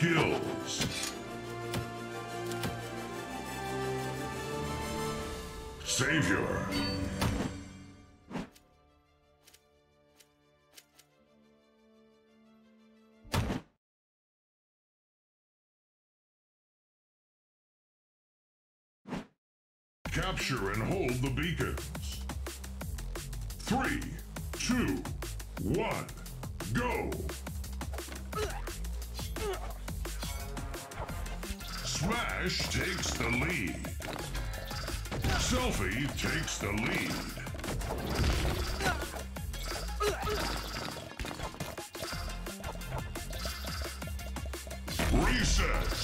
skills. Savior. Capture and hold the beacons. Three, two, one, go! Smash takes the lead. Selfie takes the lead. Recess.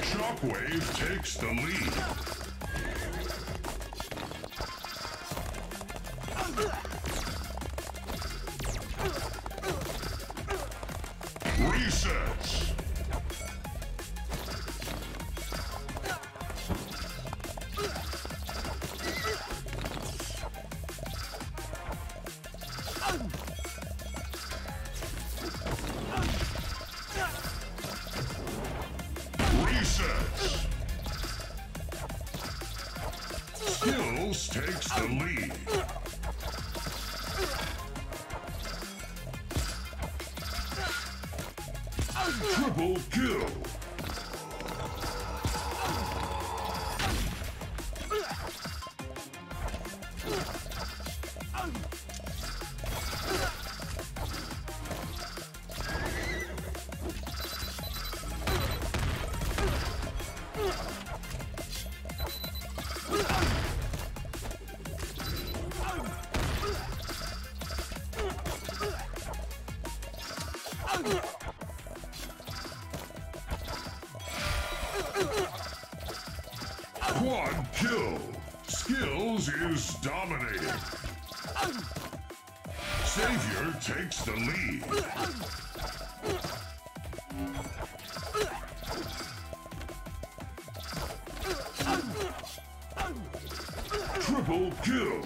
Shockwave takes the lead. Recess. Triple kill. Dominating. Savior takes the lead. Triple kill.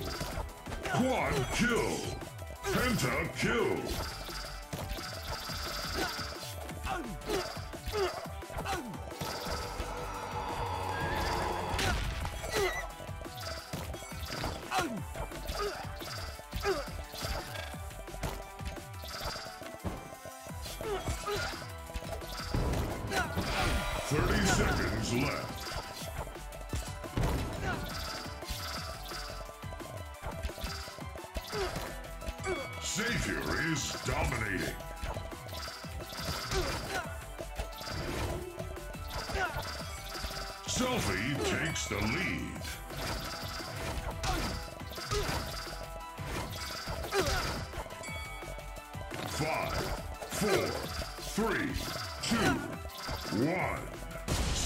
Quad kill. Penta kill. Seconds. Savior is dominating. Selfie takes the lead. Five, four, three, two, one.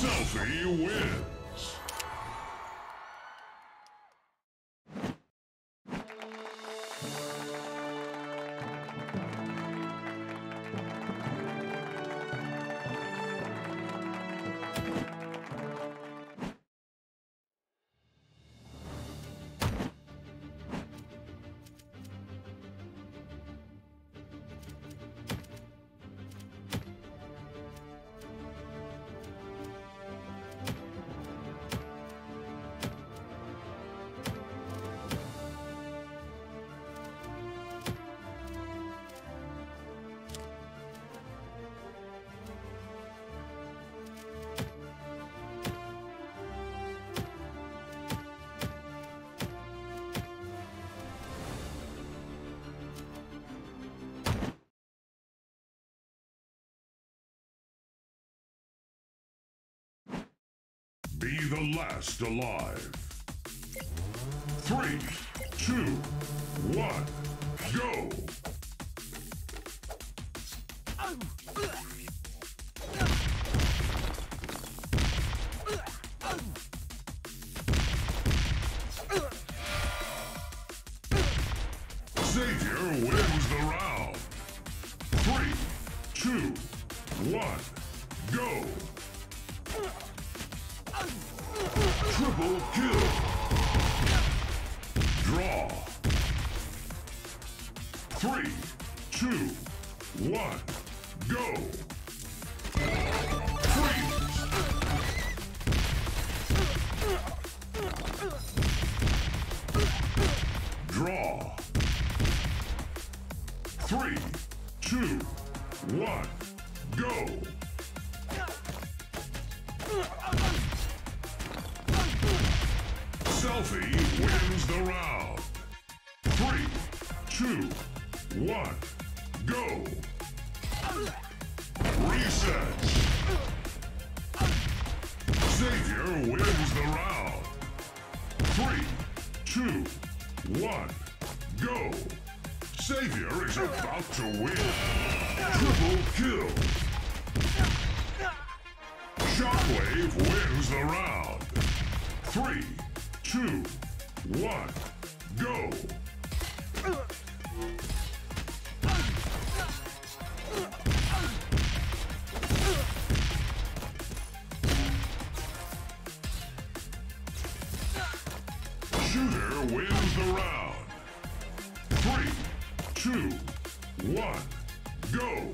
Selfie wins. Be the last alive. Three, two, one, go! Triple kill. Draw. Three, two, one, go. Three, two, one, go. Selfie wins the round. Three, two, one, go. Reset. Xavier wins the round. Three, two, one, go. Xavier is about to win. Triple kill. Shockwave wins the round. Three, two, one, go. Shooter wins the round. Three, two, one, go.